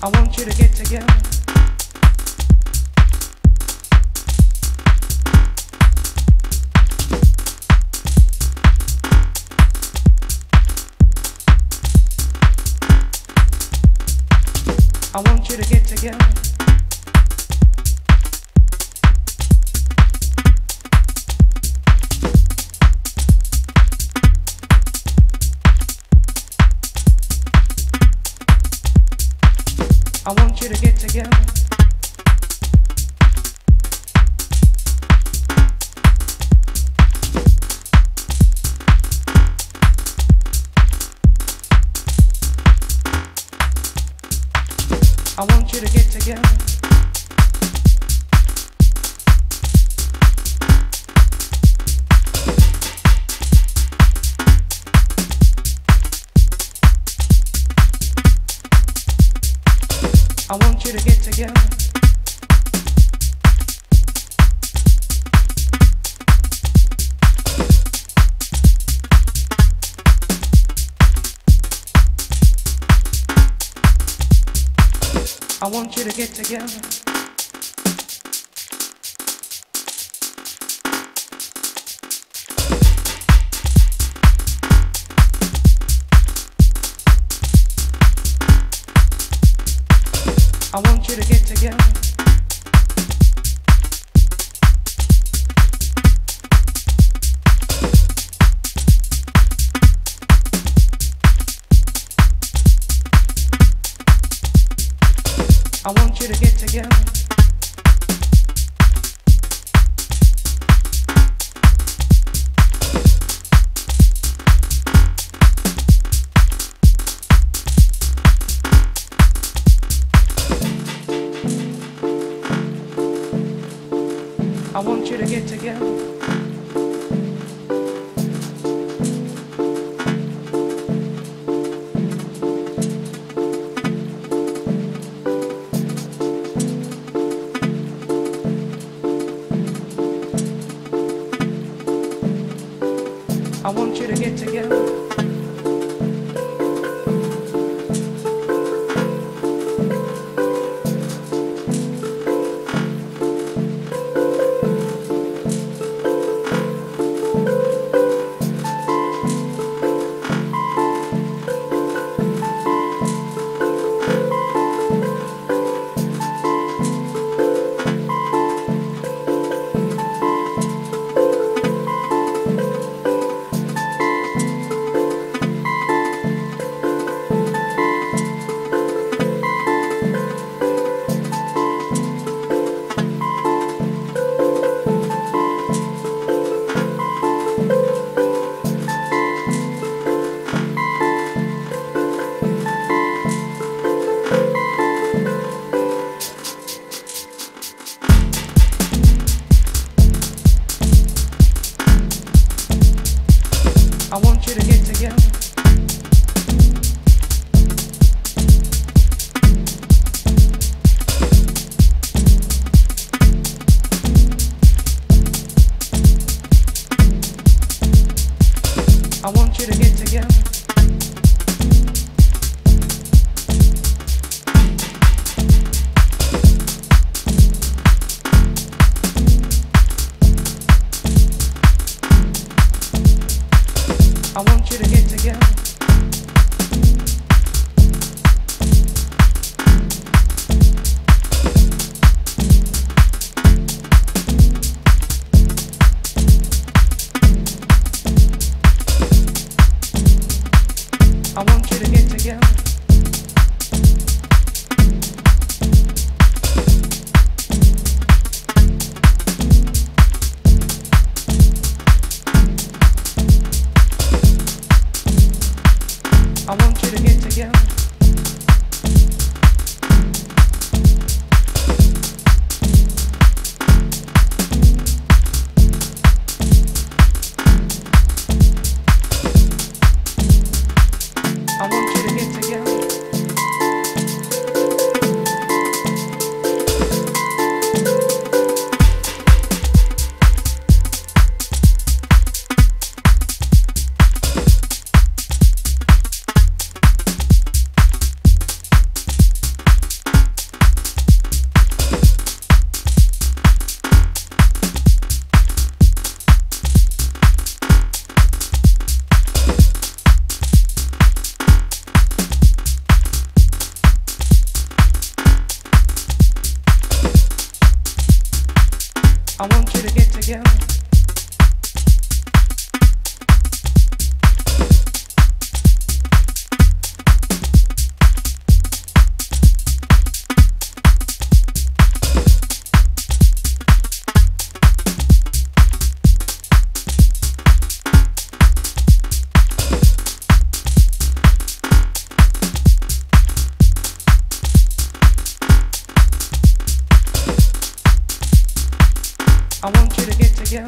I want you to get together. I want you to get together. I want you to get together. I want you to get together. I want you to get together. I want you to get together. I want you to get together. I want you to get together. I want you to get together. I want you to get together. together. Want you to get together. I want you to get together.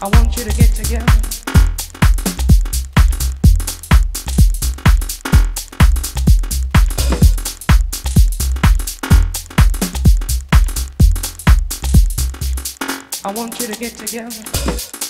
I want you to get together. I want you to get together.